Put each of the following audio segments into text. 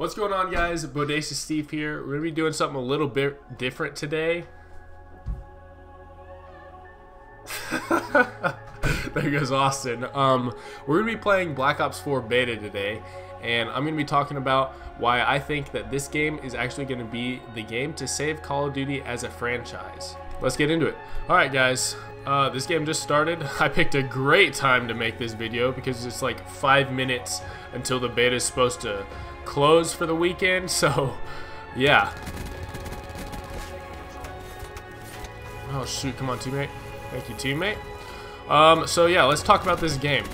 What's going on guys? Bodacious Steve here. We're going to be doing something a little bit different today. there goes Austin. Um, we're going to be playing Black Ops 4 Beta today, and I'm going to be talking about why I think that this game is actually going to be the game to save Call of Duty as a franchise. Let's get into it. Alright guys, uh, this game just started. I picked a great time to make this video because it's like 5 minutes until the beta is supposed to close for the weekend, so yeah. Oh shoot, come on teammate. Thank you teammate. Um, so yeah, let's talk about this game.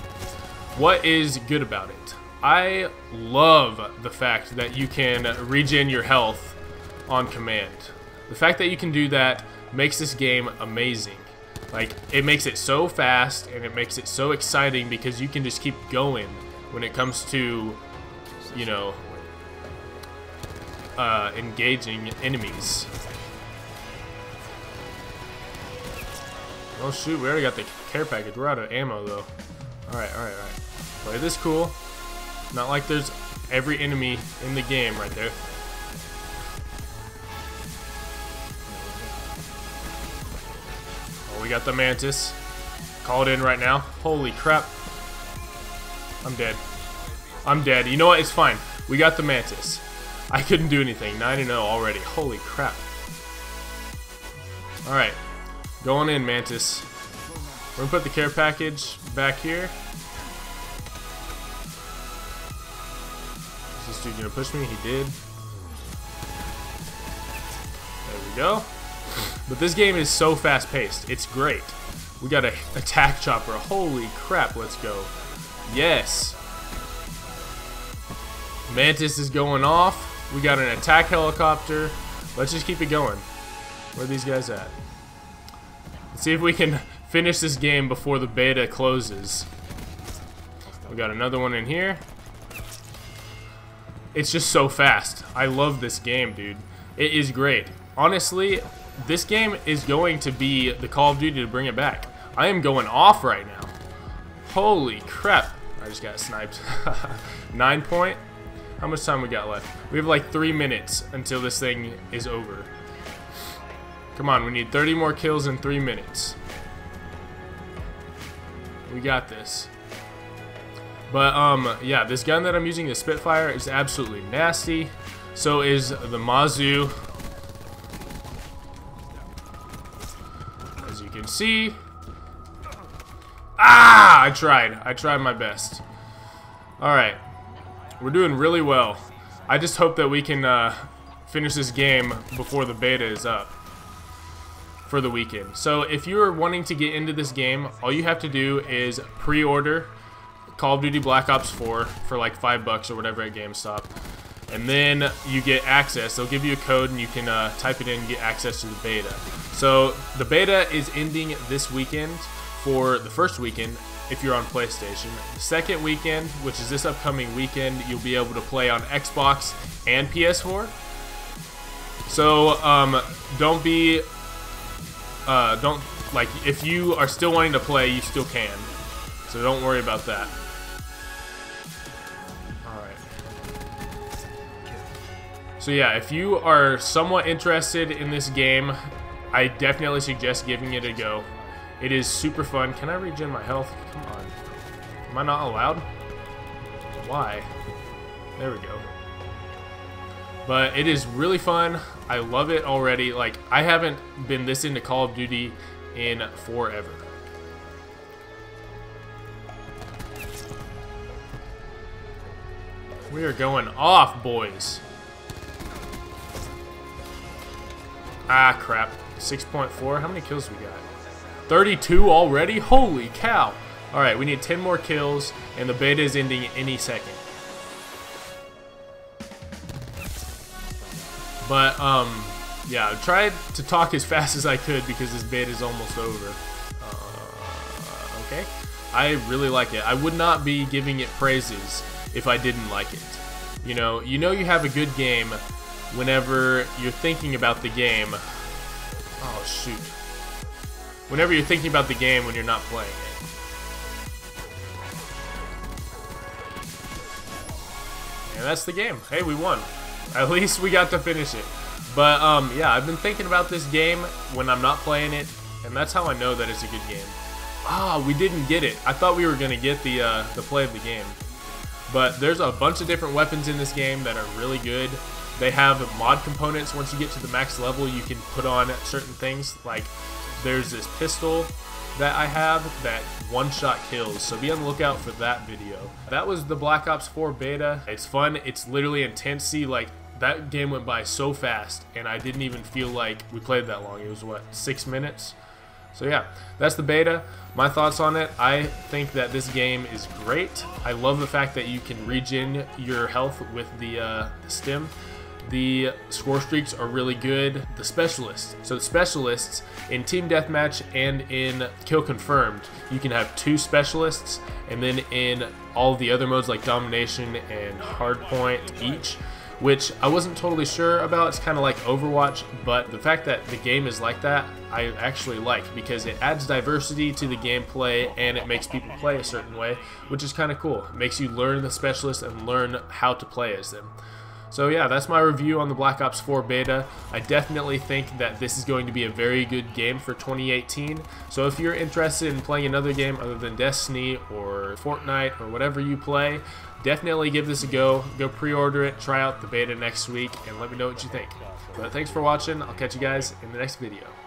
What is good about it? I love the fact that you can regen your health on command. The fact that you can do that makes this game amazing. Like, it makes it so fast and it makes it so exciting because you can just keep going when it comes to, you know, uh, engaging enemies. Oh shoot, we already got the care package. We're out of ammo though. Alright, alright, alright. Play this cool. Not like there's every enemy in the game right there. Oh, we got the Mantis. Call it in right now. Holy crap. I'm dead. I'm dead. You know what? It's fine. We got the Mantis. I couldn't do anything. 9-0 already. Holy crap. Alright. Going in, Mantis. We're gonna put the care package back here. Is this dude gonna push me? He did. There we go. But this game is so fast paced. It's great. We got a attack chopper. Holy crap, let's go. Yes. Mantis is going off. We got an attack helicopter. Let's just keep it going. Where are these guys at? Let's see if we can finish this game before the beta closes. We got another one in here. It's just so fast. I love this game, dude. It is great. Honestly, this game is going to be the Call of Duty to bring it back. I am going off right now. Holy crap. I just got sniped. Nine point. How much time we got left? We have like three minutes until this thing is over. Come on, we need 30 more kills in three minutes. We got this. But, um, yeah, this gun that I'm using, the Spitfire, is absolutely nasty. So is the Mozu. As you can see. Ah! I tried. I tried my best. Alright. We're doing really well. I just hope that we can uh, finish this game before the beta is up for the weekend. So if you're wanting to get into this game, all you have to do is pre-order Call of Duty Black Ops 4 for like five bucks or whatever at GameStop. And then you get access. They'll give you a code and you can uh, type it in and get access to the beta. So the beta is ending this weekend for the first weekend if you're on PlayStation. The second weekend, which is this upcoming weekend, you'll be able to play on Xbox and PS4. So um, don't be, uh, don't like if you are still wanting to play, you still can. So don't worry about that. Alright. So yeah, if you are somewhat interested in this game, I definitely suggest giving it a go. It is super fun. Can I regen my health? Come on. Am I not allowed? Why? There we go. But it is really fun. I love it already. Like, I haven't been this into Call of Duty in forever. We are going off, boys. Ah, crap. 6.4. How many kills we got? 32 already? Holy cow. Alright, we need 10 more kills, and the beta is ending any second. But, um, yeah, I tried to talk as fast as I could because this beta is almost over. Uh, okay. I really like it. I would not be giving it praises if I didn't like it. You know, you know you have a good game whenever you're thinking about the game. Oh, shoot whenever you're thinking about the game when you're not playing it. And that's the game. Hey, we won. At least we got to finish it. But um, yeah, I've been thinking about this game when I'm not playing it, and that's how I know that it's a good game. Ah, we didn't get it. I thought we were gonna get the uh, the play of the game, but there's a bunch of different weapons in this game that are really good. They have mod components. Once you get to the max level, you can put on certain things. Like there's this pistol that I have that one-shot kills, so be on the lookout for that video. That was the Black Ops 4 beta. It's fun. It's literally intense. See, like that game went by so fast, and I didn't even feel like we played that long. It was what six minutes. So yeah, that's the beta. My thoughts on it, I think that this game is great. I love the fact that you can regen your health with the, uh, the stim. The score streaks are really good. The specialists. So the specialists in team deathmatch and in kill confirmed, you can have two specialists, and then in all the other modes like domination and hardpoint each, which I wasn't totally sure about. It's kind of like Overwatch, but the fact that the game is like that, I actually like because it adds diversity to the gameplay and it makes people play a certain way, which is kind of cool. It makes you learn the specialists and learn how to play as them. So yeah, that's my review on the Black Ops 4 beta. I definitely think that this is going to be a very good game for 2018. So if you're interested in playing another game other than Destiny or Fortnite or whatever you play, definitely give this a go. Go pre-order it, try out the beta next week, and let me know what you think. But thanks for watching. I'll catch you guys in the next video.